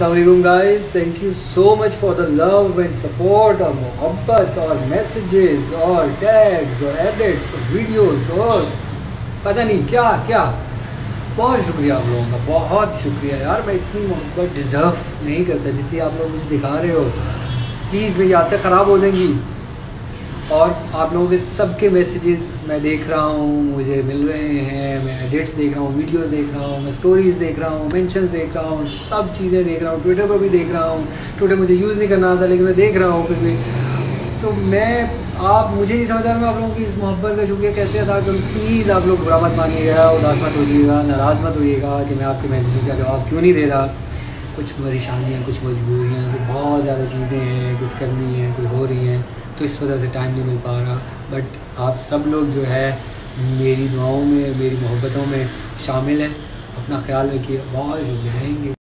Assalamualaikum guys thank you so much for the love and support और मोहब्बत और messages और टैग्स और एडिट्स वीडियोस और पता नहीं क्या क्या। बहुत शुक्रिया आप लोगों का। बहुत शुक्रिया यार। मैं इतनी मोहब्बत डिज़र्व नहीं करता जितनी आप लोग मुझे दिखा रहे हो। प्लीज़ मेरी आदतें ख़राब हो जाएँगी। और आप लोगों के सबके मैसेजेस मैं देख रहा हूँ, मुझे मिल रहे हैं, मैं एडिट्स देख रहा हूँ वीडियोस देख रहा हूँ, मैं स्टोरीज़ देख रहा हूँ मेंशंस देख रहा हूँ, सब चीज़ें देख रहा हूँ ट्विटर पर भी देख रहा हूँ। ट्विटर मुझे यूज़ नहीं करना आता, लेकिन मैं देख रहा हूँ फिर भी। तो मैं, आप, मुझे नहीं समझ आ रहा मैं आप लोगों की इस मोहब्बत का शुक्रिया कैसे अदा करूँ। प्लीज़ आप लोग बुरा मत मानिएगा, उदास मत होइएगा, नाराज़ मत होइएगा कि मैं आपके मैसेज का जवाब क्यों नहीं दे रहा। कुछ परेशानियाँ, कुछ मजबूरियाँ, कुछ बहुत ज़्यादा चीज़ें हैं, कुछ करनी है, कुछ हो रही हैं। तो इस वजह से टाइम नहीं मिल पा रहा? बट आप सब लोग जो है, मेरी दुआओं में, मेरी मोहब्बतों में शामिल हैं। अपना ख्याल रखिए। बहुत शुक्रिया।